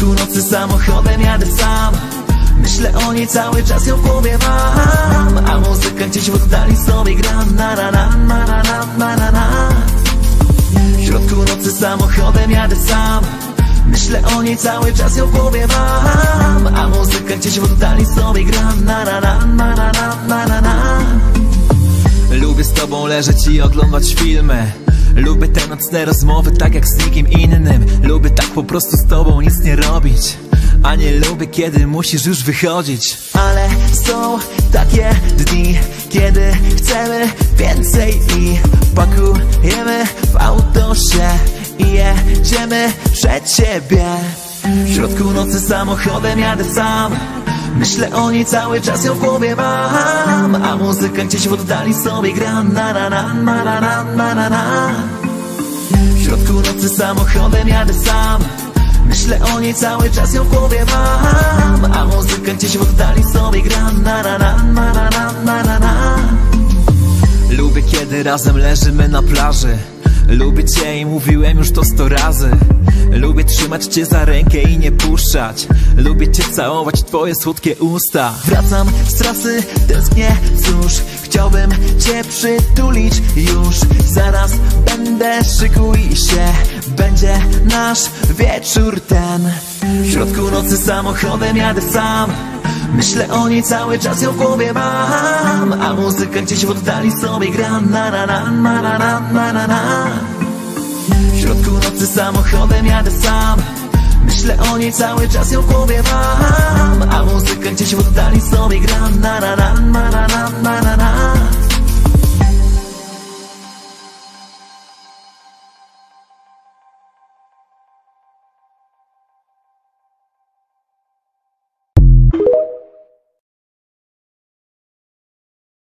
środku nocy samochodem jadę sam Myślę o niej cały czas ją w głowie mam A muzyka gdzieś w oddali sobie gra na na na na na na na na W środku nocy samochodem jadę sam Myślę o niej cały czas ją w głowie mam A muzyka gdzieś w oddali sobie gra na na na na na na na na Lubię z tobą leżeć i oglądać filmy Lubię te nocne rozmowy tak jak z nikim innym. Lubię tak po prostu z tobą nic nie robić. A nie lubię kiedy musisz już wychodzić. Ale są takie dni kiedy chcemy więcej i Pakujemy w autosie i jedziemy przed siebie. W środku nocy samochodem jadę sam Myślę o niej cały czas ją w głowie mam A muzyka gdzieś w oddali sobie gra na na na na na na na na na W środku nocy samochodem jadę sam Myślę o niej cały czas ją w głowie mam A muzyka gdzieś w oddali sobie gra na na na na na na na na na Lubię kiedy razem leżymy na plaży Lubię cię i mówiłem już to sto razy Lubię trzymać cię za rękę i nie Lubię cię całować, twoje słodkie usta. Wracam z trasy, tęsknię, cóż Chciałbym cię przytulić już. Zaraz będę, szykuj się Będzie nasz wieczór ten. W środku nocy samochodem jadę sam. Myślę o niej cały czas ją w głowie mam. A muzyka gdzieś w oddali sobie gra Na na na na na na na na, na. W środku nocy samochodem jadę sam. Myślę o niej cały czas ją w głowie mam A muzykę gdzieś w oddali sobie gram. Na na na na.